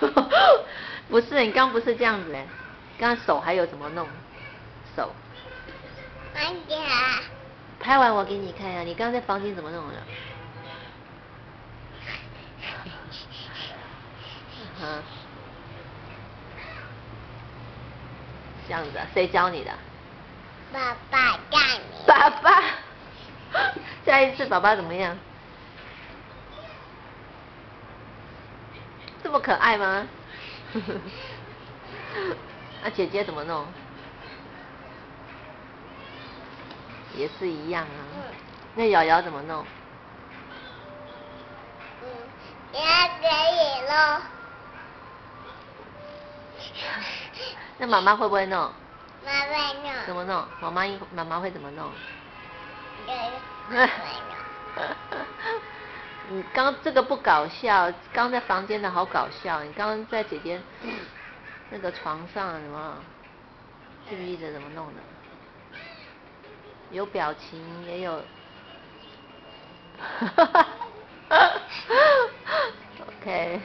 不是，你刚不是这样子哎，刚刚手还有怎么弄？手。慢点。拍完我给你看呀，你刚刚在房间怎么弄的？嗯。这样子啊？谁教你的？爸爸教你。爸爸。下一次爸爸怎么样？么可爱吗？那 姐姐怎么弄？也是一样啊。那瑶瑶怎么弄？嗯，也可以喽。那妈妈会不会弄？妈妈弄。怎么弄？妈妈妈妈会怎么弄？你刚这个不搞笑，刚在房间的好搞笑。你刚在姐姐那个床上什么，记不记得怎么弄的？有表情，也有，哈哈哈，OK。